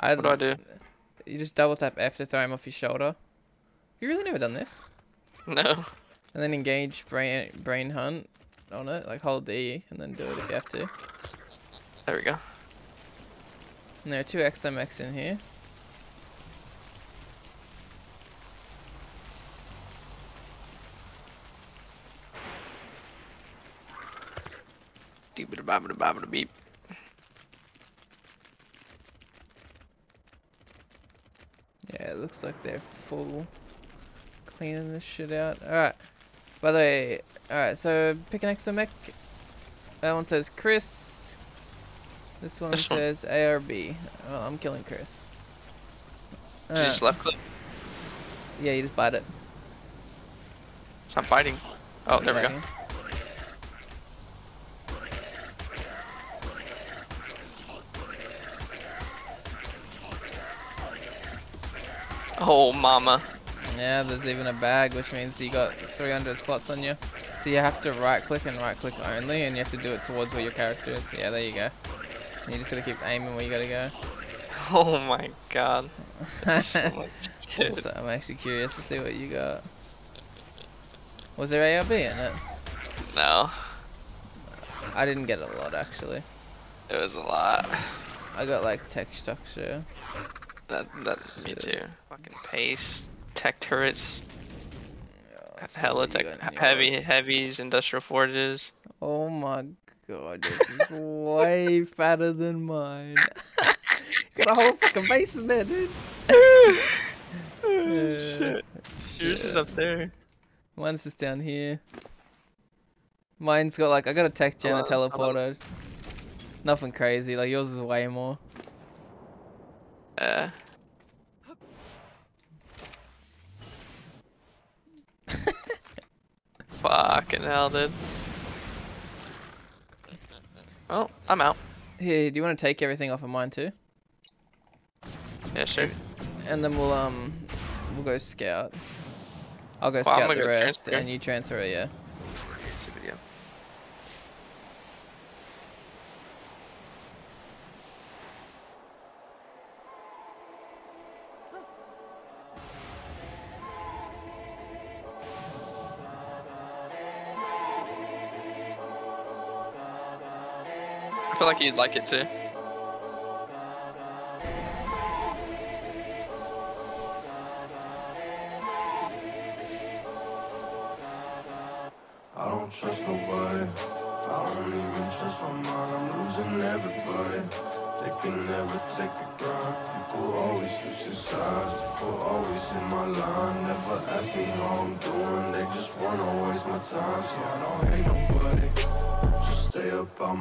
I, What do I do? You just double tap F to throw him off your shoulder. Have you really never done this? No. And then engage brain brain hunt on it, like hold D and then do it if you have to. There we go. And there are two XMX in here. Beep. Yeah, it looks like they're full. Cleaning this shit out. Alright. By the way, alright, so pick an XMX. That one says Chris. This one This one. says ARB. Oh, I'm killing Chris. You just left click? yeah, you just bite it. Stop fighting. Oh, there we go. Oh, mama. Yeah, there's even a bag, which means you got 300 slots on you. So you have to right click and right click only, and you have to do it towards where your character is. Yeah, there you go. And you just gotta keep aiming where you gotta go. Oh my god. So. So I'm actually curious to see what you got. Was there ARB in it? No. I didn't get a lot actually. It was a lot. I got like tech structure. That, that, me too. Fucking pace, Tek turrets, Yeah, hella tech, heavy, heavies, industrial forges. Oh my god, this is way fatter than mine. got a whole fucking base in there, dude. oh, Uh, shit. Yours is up there. Mine's just down here. Mine's got like I got a Tek gen, a teleporter. Nothing crazy. Like yours is way more. Uh, fucking hell, dude. Well, I'm out. Here, do you want to take everything off of mine too? Yeah, sure. And then we'll um we'll go scout. I'll go Well, scout the rest, transfer. and you transfer it. Yeah. Like you'd like it too. I don't trust nobody. I don't even trust my mind. I'm losing everybody. They can never take the grind. People always switch sides. People always in my line. Never ask me how I'm doing. They just wanna waste my time. So I don't hate nobody. Be a good won't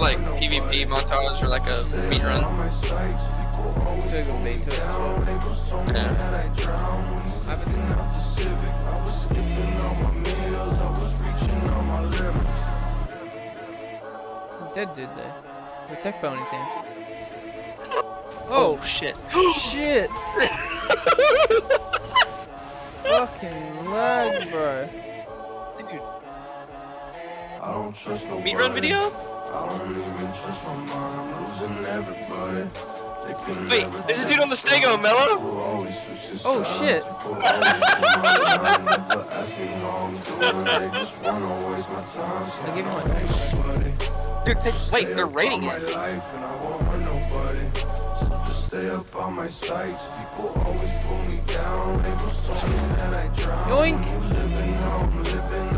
like PvP montage or like a Stay meat run. on my sights. Could go pull to it, down. sure. They was told me Yeah. I drown. When I've been- out the Civic, I was skipping all my meals. I was reaching on my limit. Dead dude there. With tech bonus in. Oh Oh shit. shit! Fucking lag, bro. I don't trust nobody. Meat run video? I don't even trust my mind. I'm losing everybody. Wait, never there's a dude on the it stego, down. Mello? People always switch their Oh, shit. People always in my line. Never ask me how I'm doing. They just wanna waste my time. So I'll give I him don't my hate nobody. Dude, take, wait, they're rating it. life and I won't hurt nobody. So just stay up on my sights. People always pull me down. They was told me I drown. Yoink. Living I'm living,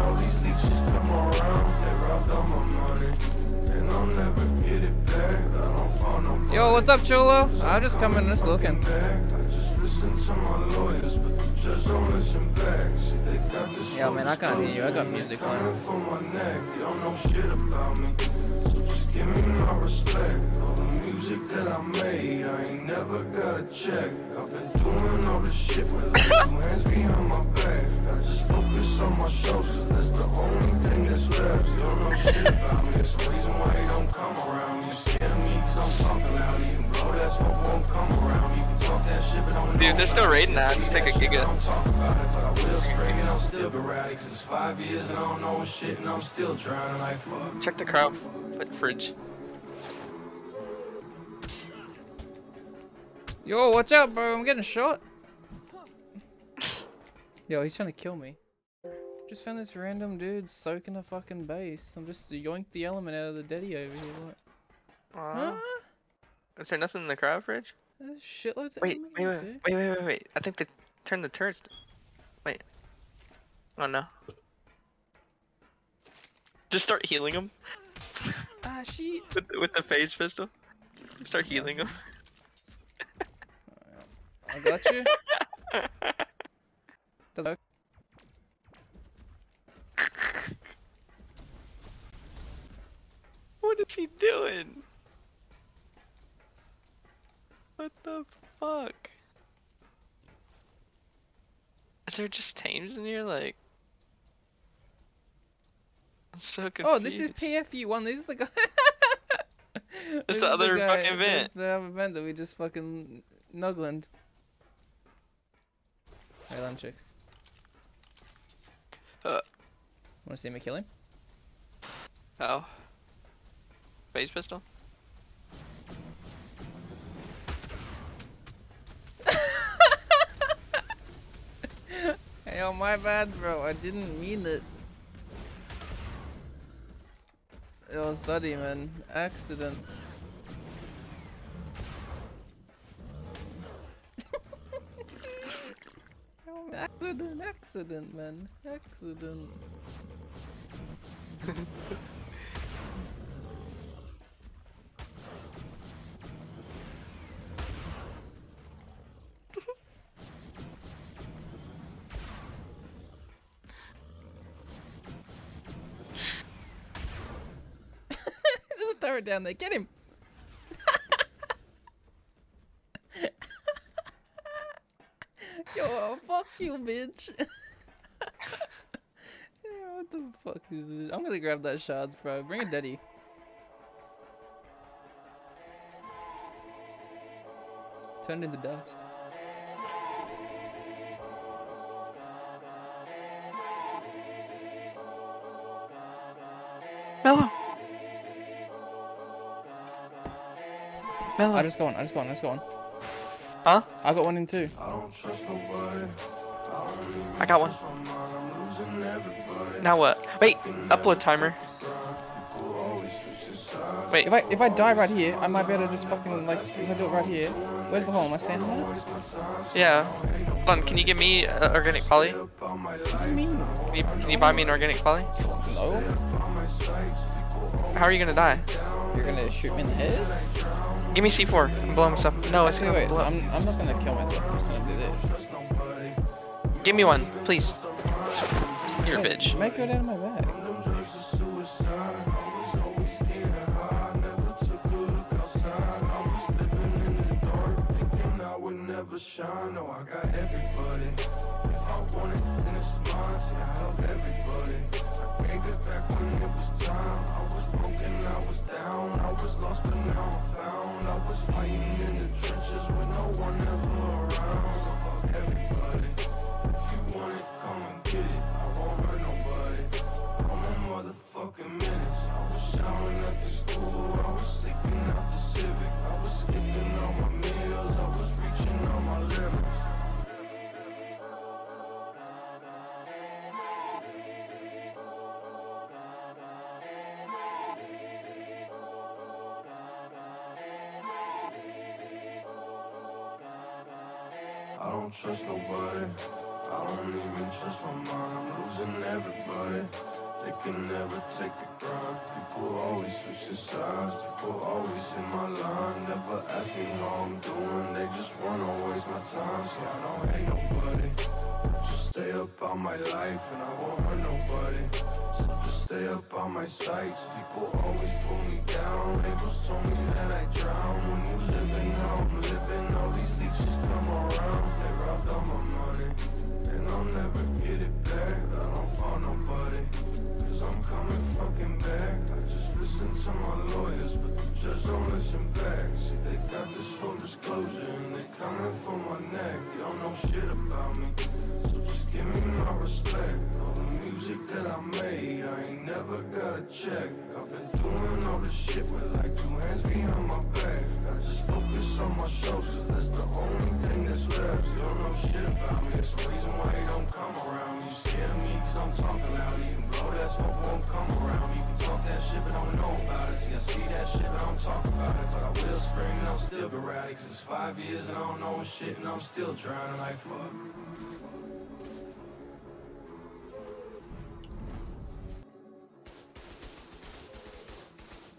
what's up, Cholo? I'm just coming, just looking. Yo, man, I can't hear you. I got music just give me my respect. All the music that I made, I ain't never got check. I've been doing all this shit with hands behind my back. I just focus on my shows, cause that's the only thing that's left. You don't know shit about me. It's the reason why you don't come around. You scared of me cause I'm talking Dude, they're still raiding that. Just take a giga. I'm talking about it, but I will scream and I'll still be rowdy Cause it's five years and I don't know shit and I'm still drowning like fuck Check the crowd foot fridge. Yo, watch out, bro! I'm getting shot. Yo, he's trying to kill me. Just found this random dude soaking a fucking base. I'm just yoinked the element out of the daddy over here. What? Aw. Huh? Is there nothing in the crowd fridge? There's shitloads of Wait, element wait, wait, wait, wait, wait, wait. I think they turned the turrets. Wait. Oh no. Just start healing him Ah, shit. with the, with the phase pistol. Start healing him. I got you. Does it? what is he doing? What the fuck? Is there just tames in here? Like, I'm so confused. Oh, this is PFU one. This is the guy. This the other guy- fucking this vent. is the other vent that we just fucking. Hey, land chicks. Uh. Wanna see me kill him? Oh. Phase pistol? Oh my bad, bro. I didn't mean it. It was sorry, man. Accidents. Accident, accident, man. Accident. There's it down there. Get him. Yo, fuck you, bitch. yeah, what the fuck is this? I'm gonna grab that shards, bro. Bring a daddy. Turn into dust. Mellow! Mellow! I just got one. I just got one. I just got one. Huh? I got one in two. I don't trust nobody. I don't even I got one. trust my mind. I'm losing everybody. Now what? Wait! Upload timer. People always switch sides. Wait, If I if I die right here, I might be able to just fucking like if I do it right here. Where's the hole? Am I standing on it? yeah. Hold on, can you give me uh, organic poly? What do you mean? Can you, can you buy me an organic poly? No. about my sights. People How are you gonna die? You're gonna shoot me in the head? Give me C4. I'm blowing myself. No, it's Actually, gonna wait. blow up. I'm I'm not gonna kill myself. I'm just gonna do this. Give me one, please. You're a bitch. Make it out of my bag. Them dreams of suicide. I was always getting high. Never took a look outside. I was living in the dark, thinking I would never shine. No, I got everybody. If I want it, then it's mine. See, I help everybody. I gave it back when it was time. I was broken, I was down. I was lost, but now I'm found. Was fighting in the trenches with no one ever around. So fuck everybody. If you want it, come and get it. I won't hurt nobody. I'm a motherfucking trust nobody. I don't even trust my mind. I'm losing everybody. They can never take the grind. People always switch their sides. People always in my line. Never ask me how I'm doing. They just wanna waste my time. See, I don't hate nobody. Just stay up on my life and I won't hurt nobody. So just stay up on my sights. People always pull me down. Angels told me that I drown. When you living how I'm living, all these leeches come around. They robbed all my money. And I'll never get it back. I don't find nobody. Cause I'm coming fucking back. I just listen to my lawyers, but the judge don't listen back. See, they got this full disclosure know shit about me. So just give me my respect. All the music that I made, I ain't never got a check. I've been doing all this shit with like two hands behind my back. I just focus on my shows, cause that's the only thing that's left. You don't know shit about me, it's the reason why you don't come around. You scared of me cause I'm talking loud. You can blow that smoke, won't come shit, but don't know about it. See, I see that shit, but I don't talk about it. But I will scream and I'll still be rowdy, cause it's five years and I don't know shit, and I'm still drowning like fuck.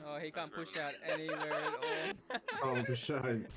Oh, he can't push out anywhere at all. Oh, for sure.